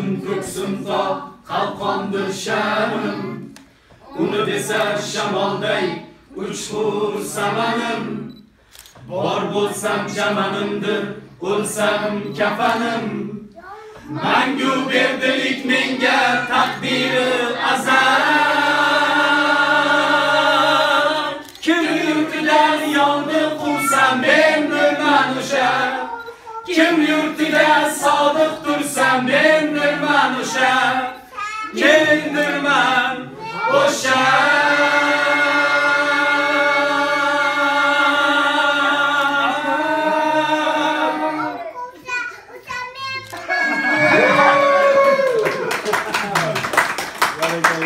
boshim ko'ksim tog' qalqondir sha'nim uni desa shamolday uchqur samanim bor bo'lsam jamanimdir o'lsam kafanim mangu berdilik menga taqdiri azal kim yurtidan yondi qursam men nurman o'sha kim yurtiga sodiq Gracias.